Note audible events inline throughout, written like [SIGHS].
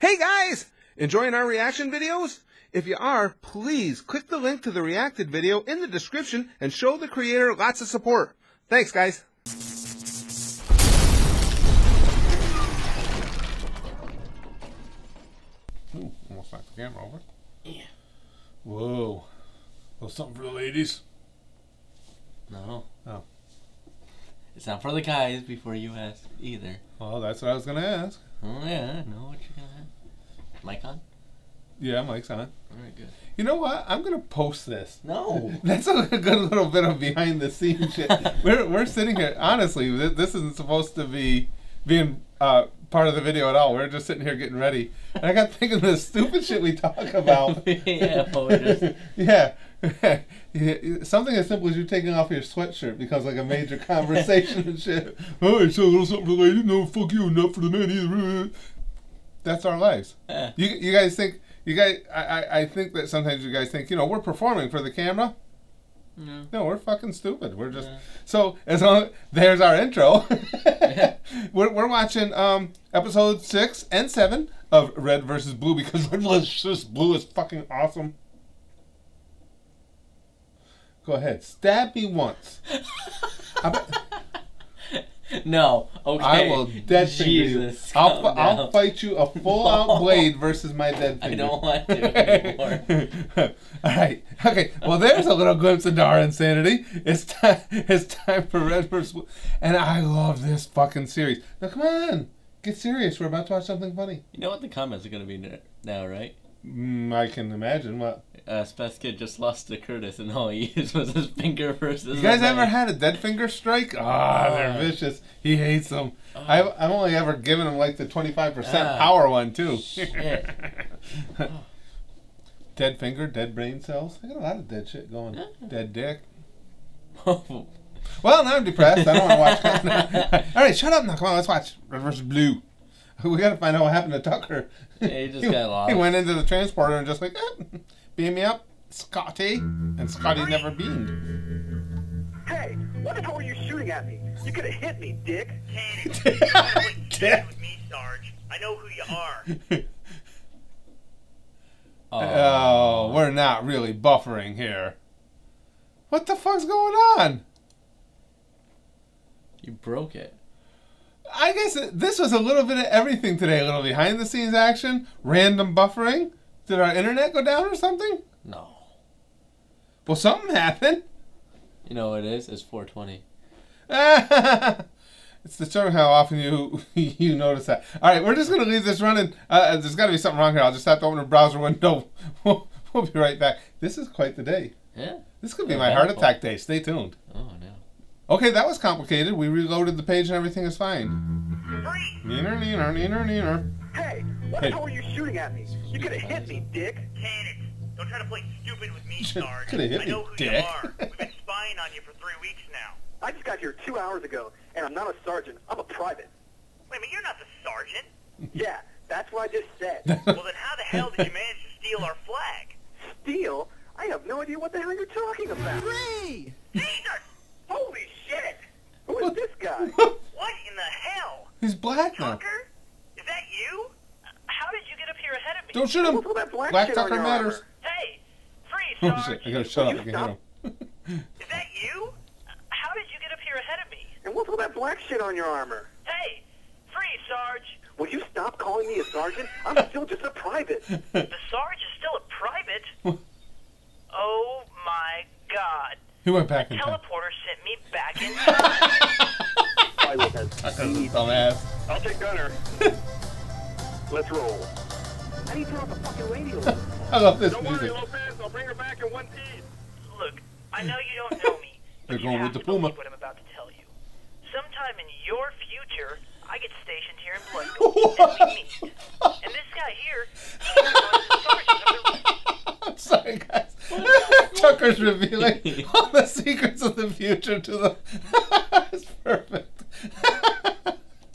Hey guys! Enjoying our reaction videos? If you are, please click the link to the reacted video in the description and show the creator lots of support. Thanks guys! Ooh, almost knocked the camera over. Yeah. Whoa. little something for the ladies. No. Oh. It's not for the guys before you ask either. Well, that's what I was going to ask. Oh, yeah, I know what you're to ask. Mic on? Yeah, Mike's on. Alright, good. You know what? I'm going to post this. No. [LAUGHS] That's a good little bit of behind the scenes shit. [LAUGHS] we're, we're sitting here, honestly, th- this isn't supposed to be being uh, part of the video at all. We're just sitting here getting ready. And I got thinking of the stupid shit we talk about. [LAUGHS] yeah, well, just... yeah. [LAUGHS] Something as simple as you taking off your sweatshirt becomes like a major [LAUGHS] conversation and shit. Oh, I said a little something for the lady. No, fuck you, not for the man either. That's our lives. Yeah. You, you guys think you guys? I, I, I think that sometimes you guys think you know we're performing for the camera. No. No, we're fucking stupid. We're just Yeah. so as long there's our intro. [LAUGHS] we're, we're watching um episode six and seven of Red versus Blue because Red versus Blue is fucking awesome. Go ahead, stab me once. [LAUGHS] No. Okay. I will dead finger you. I'll, I'll fight you a full out [LAUGHS] blade versus my dead I finger. don't want to anymore. [LAUGHS] All right. Okay. Well, there's a little glimpse into our insanity. It's time. It's time for Red vs. And I love this fucking series. Now, come on, get serious. We're about to watch something funny. You know what the comments are going to be now, right? Mm, I can imagine what. Uh, Kid just lost to Curtis, and all he [LAUGHS] used was his finger versus. You guys ever had a dead finger strike? Ah, they're Ah. vicious. He hates them. I've, I've only ever given him like the 25% Ah. power one, too. [LAUGHS] Dead finger, dead brain cells. I got a lot of dead shit going. Dead dick. Oh, [LAUGHS] Well, now I'm depressed. I don't want to watch. That. All right, shut up now. Come on, let's watch Red vs. Blue. [LAUGHS] We got to find out what happened to Tucker. Yeah, he just [LAUGHS] got lost. He went into the transporter and just like, eh, beam me up, Scotty. And Scotty never beamed. Hey, what the hell were you shooting at me? You could have hit me, dick. Candy, don't play with me, Sarge. I know who you are. [LAUGHS] Oh, we're not really buffering here. What the fuck's going on? You broke it. I guess this was a little bit of everything today. A little behind the scenes action, random buffering. Did our internet go down or something? No. Well, something happened. You know what it is? It's 420. [LAUGHS] it's disturbing how often you [LAUGHS] you notice that. All right, we're just gonna leave this running. Uh, there's got to be something wrong here. I'll just have to open a browser window. [LAUGHS] We'll, we'll be right back. This is quite the day. Yeah. This could be Yeah, my heart attack day. Stay tuned. Oh. Okay, that was complicated. We reloaded the page and everything is fine. Neener, neener, neener, neener. Hey, what Hey. the hell were you shooting at me? You could have hit me, dick. Candace, don't try to play stupid with me, [LAUGHS] Sarge. Coulda hit I know who dick. you are. We've been [LAUGHS] spying on you for three weeks now. I just got here two hours ago, and I'm not a sergeant. I'm a private. Wait a minute, you're not the sergeant. Yeah, that's what I just said. [LAUGHS] Well, then how the hell did you manage to steal our flag? Steal? I have no idea what the hell you're talking about. Three! Jesus! Holy shit! Who is this guy? [LAUGHS] What in the hell? He's black now. Tucker? Is that you? How did you get up here ahead of me? Don't shoot What's all him. that black, Black Tucker matters. armor? Hey, freeze, Oh Sarge. shit! I gotta shut Will up. you I can hear him. Is that you? How did you get up here ahead of me? And what's all that black shit on your armor? Hey, freeze, Sarge. Will you stop calling me a sergeant? I'm still just a private. The Sarge is still a private? [LAUGHS] Oh my god. He went back in time. Teleporter sent me back in [LAUGHS] time. Dumbass. I'll take Gunner. [LAUGHS] Let's roll. How do you turn off the fucking radio? [LAUGHS] I love this music. Lopez. I'll bring her back in one piece. Look, I know you don't know me, They're but you going have with the to believe Puma. what I'm about to tell you. Sometime in your future, I get stationed here in Blood Gulch, and we meet. And this guy here, he's the sergeant of the I'm sorry, guys. [LAUGHS] Tucker's revealing all the secrets of the future to the. [LAUGHS] it's perfect.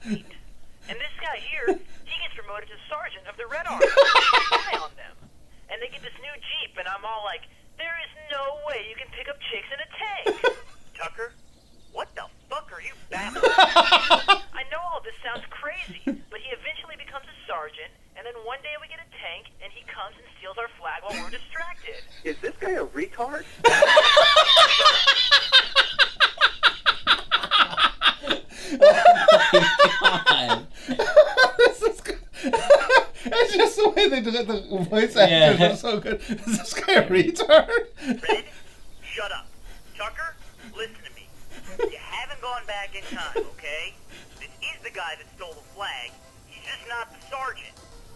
And this guy here, he gets promoted to sergeant of the Red Army. Spy on them. And they get this new Jeep, and I'm all like, there is no way you can pick up chicks in a tank. [LAUGHS] Tucker, What the fuck are you babbling? I know all this sounds crazy, but he eventually becomes a sergeant, and then one day we get a tank, and he comes and steals our flag while we're distracted. Is this guy a retard? God. [LAUGHS] this is good. it's just the way they did it. The voice actors Yeah. are so good. Is this guy a retard? Red, shut up. Tucker, listen to me. You haven't gone back in time, okay? This is the guy that stole the flag. He's just not the sergeant.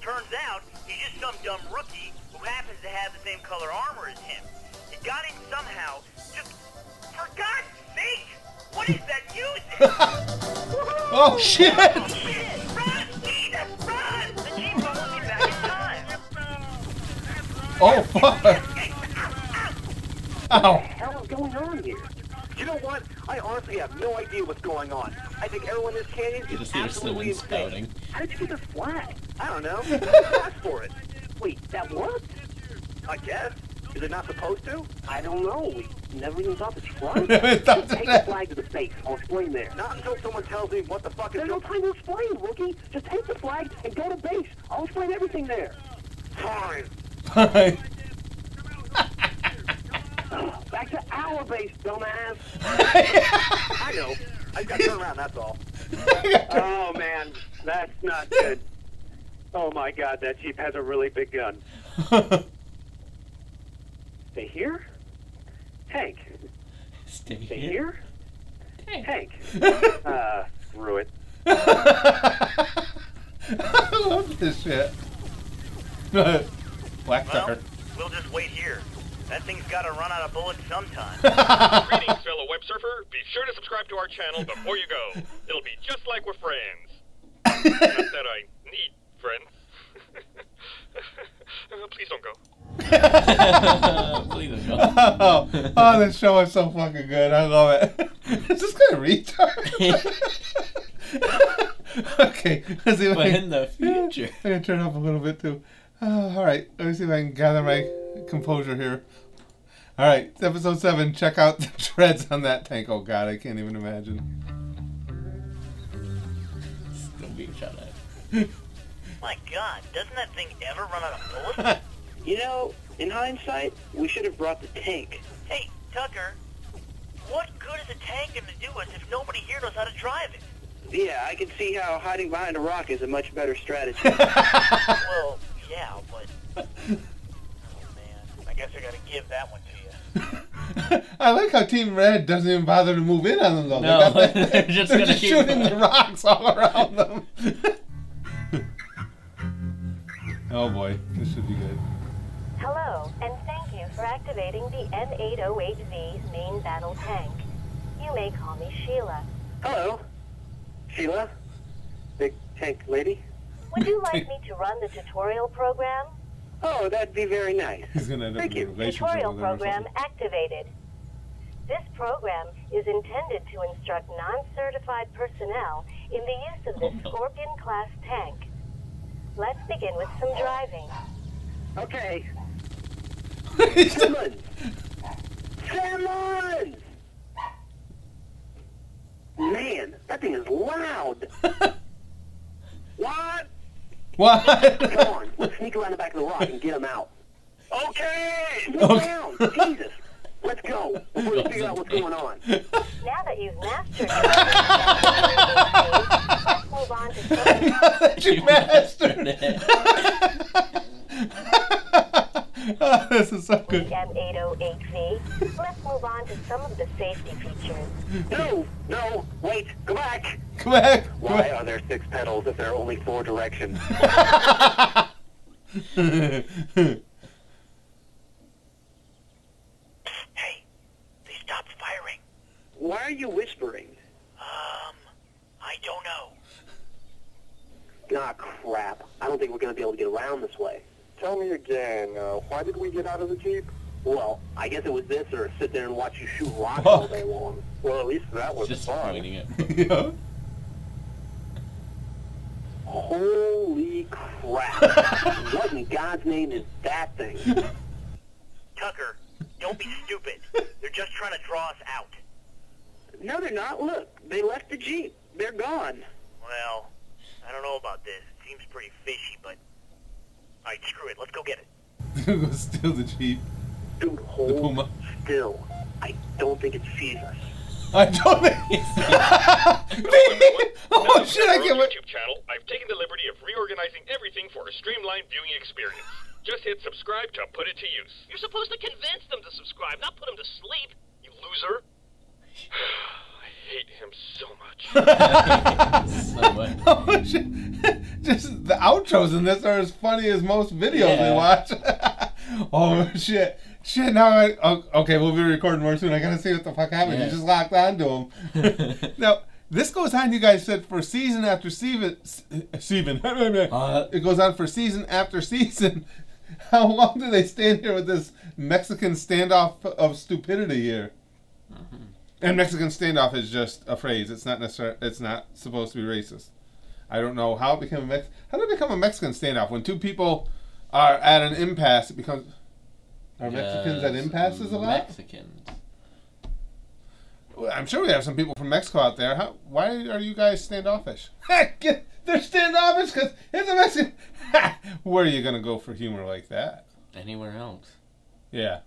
Turns out, he's just some dumb rookie who happens to have the same color armor as him. He got in somehow. Just, for God's sake, what is that music? [LAUGHS] Oh shit! Oh, shit! Run, Jesus, run! The Jeep won't get back in time. Oh fuck! Ow! hell is going on here? You know what? I honestly have no idea what's going on. I think everyone in this canyon is just hear absolutely someone insane. spouting. How did you get this flag? I don't know. [LAUGHS] Ask for it. Wait, that worked? I guess. Is it not supposed to? I don't know. We never even thought to try. [LAUGHS] Never Take the flag to the base. I'll explain there. Not until someone tells me what the fuck is There's no time to explain, rookie. Just take the flag and go to base. I'll explain everything there. Fine. Fine. [LAUGHS] Back to our base, dumbass. I know. I got to turn around, that's all. Oh, man. That's not good. Oh, my God. That Jeep has a really big gun. [LAUGHS] Stay here? Tank. Stay Stay here. here? Tank. [LAUGHS] Uh, screw it. [LAUGHS] I love this shit. Black Well, Tucker. we'll just wait here. That thing's gotta run out of bullets sometime. Greetings, fellow web surfer. Be sure to subscribe to our channel before you go. It'll be just like we're friends. Not that I need friends. [LAUGHS] Uh, Please don't go. [LAUGHS] Please don't go. [LAUGHS] Oh, oh, this show is so fucking good. I love it. Is this guy a retard? okay, let's see if I But can, in the future. I can turn up a little bit too. Uh, all right, let me see if I can gather my composure here. All right, it's episode seven. Check out the treads on that tank. Oh god, I can't even imagine. Still being shot at. My God, doesn't that thing ever run out of bullets? [LAUGHS] You know, in hindsight, we should have brought the tank. hey, Tucker, what good is a tank gonna do us if nobody here knows how to drive it? Yeah, I can see how hiding behind a rock is a much better strategy. [LAUGHS] [LAUGHS] Well, yeah, but... Oh, man. I guess I gotta give that one to you. I like how Team Red doesn't even bother to move in on them though. No, they got that, they're just they're gonna just keep shooting the rocks all around them. Oh boy, this should be good. Hello, and thank you for activating the M808B main battle tank. You may call me Sheila. Hello, Sheila, big tank lady. Would you like [LAUGHS] me to run the tutorial program? Oh, that'd be very nice. He's gonna end up Thank in you. relationship Tutorial with her or program activated. This program is intended to instruct non-certified personnel in the use of this oh, Scorpion-class tank. Let's begin with some driving. Okay, [LAUGHS] Simmons! Simmons! Man, that thing is loud. [LAUGHS] what? What? Come on, let's sneak around the back of the rock and get him out. Okay! Slow Okay. down! Jesus! Let's go before we figure out what's going on. Now that you've mastered [LAUGHS] let's move on to some you mastered it. [LAUGHS] [LAUGHS] oh, this is so good. M808B. Let's move on to some of the safety features. No, no, wait, go back! Come back. Come Why back. are there six pedals if there are only four directions? [LAUGHS] Hey, they stopped firing. Why are you whispering? Um, I don't know. Ah, crap. I don't think we're going to be able to get around this way. Tell me again, uh, why did we get out of the Jeep? Well, I guess it was this or sit there and watch you shoot rocks all day long. Well, at least that was Just pointing it. [LAUGHS] yeah. Holy crap. [LAUGHS] what in God's name is that thing? [LAUGHS] Tucker, don't be stupid. They're just trying to draw us out. No, they're not. Look, they left the Jeep. They're gone. Well, I don't know about this. It seems pretty fishy, but... Alright, screw it. Let's go get it. [LAUGHS] Go steal the Jeep. Dude, The hold Puma. still. I don't think it sees us. I don't think. [LAUGHS] [LAUGHS] oh shit! I On our can't wait. YouTube channel, I've taken the liberty of reorganizing everything for a streamlined viewing experience. Just hit subscribe to put it to use. You're supposed to convince them to subscribe, not put them to sleep. You loser. [SIGHS] I hate him so much. [LAUGHS] So much. [LAUGHS] Oh shit! Just the outros in this are as funny as most videos we watch. [LAUGHS] oh shit! Shit! Now I oh, okay. We'll be recording more soon. I gotta see what the fuck happened. You just locked onto him. now this goes on. You guys said for season after season. Season. Uh, it goes on for season after season. How long do they stand here with this Mexican standoff of stupidity here? And Mexican standoff is just a phrase. It's not necessarily. It's not supposed to be racist. I don't know how it became a Mex. How did it become a Mexican standoff when two people are at an impasse? It becomes. Are Mexicans at impasses a lot? Mexicans. Well, I'm sure we have some people from Mexico out there. How, why are you guys standoffish? Get- [LAUGHS] They're standoffish because it's a Mexican. [LAUGHS] Where are you gonna go for humor like that? Anywhere else. Yeah,